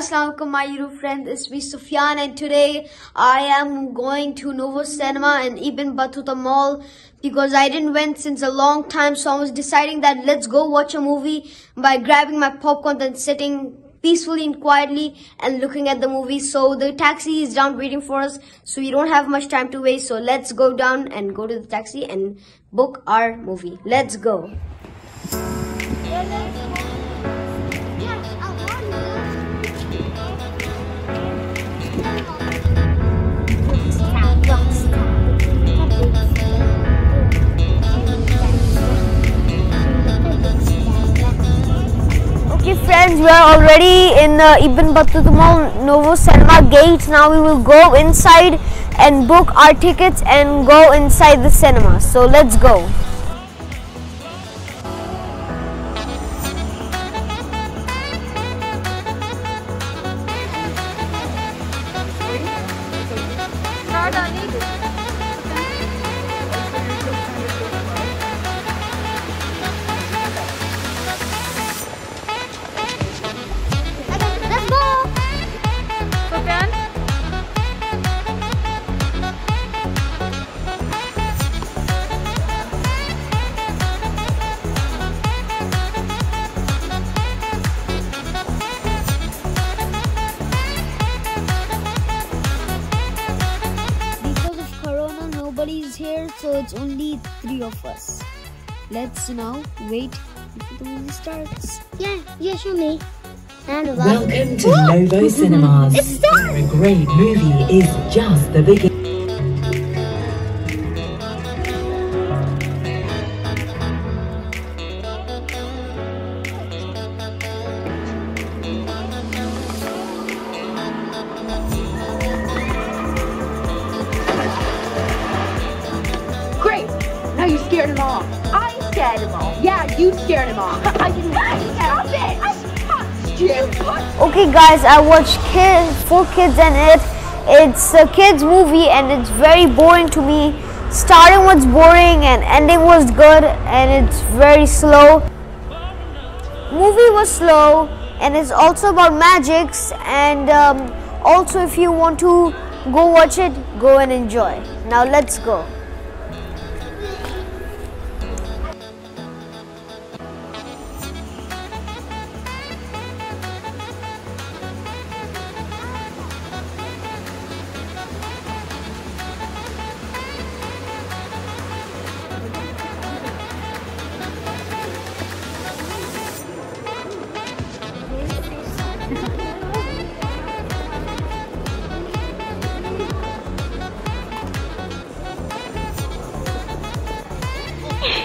welcome my YouTube friends. It's me Sufyan and today I am going to Novo Cinema and Ibn Battuta Mall because I didn't went since a long time so I was deciding that let's go watch a movie by grabbing my popcorn and sitting peacefully and quietly and looking at the movie. So the taxi is down waiting for us so we don't have much time to waste so let's go down and go to the taxi and book our movie. Let's go. Friends, we are already in the Ibn Battuta Mall Novo Cinema gate. Now we will go inside and book our tickets and go inside the cinema. So let's go. Corona, nobody's here, so it's only three of us. Let's now wait before the movie starts. Yeah, yeah, show me. And Welcome to Novo Cinemas. It's started! Where a great movie is just the beginning. Scared him off. I scared him off. Yeah, you scared him off. I didn't. Stop it! I touched you. Okay, guys, I watched Kids, Four Kids and It. It's a kids movie and it's very boring to me. Starting was boring and ending was good and it's very slow. Movie was slow and it's also about magics and um, also if you want to go watch it, go and enjoy. Now let's go.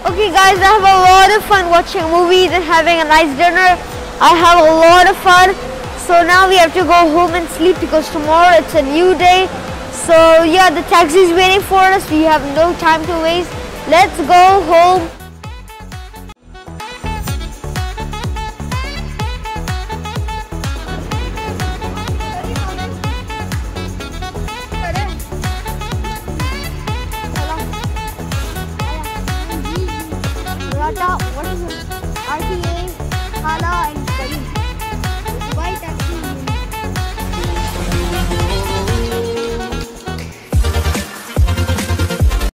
Okay guys, I have a lot of fun watching movies and having a nice dinner. I have a lot of fun. So now we have to go home and sleep because tomorrow it's a new day. So yeah, the taxi is waiting for us. We have no time to waste. Let's go home.